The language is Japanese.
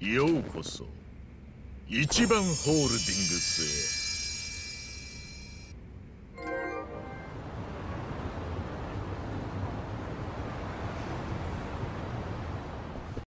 ようこそ一番ホールディングスへ。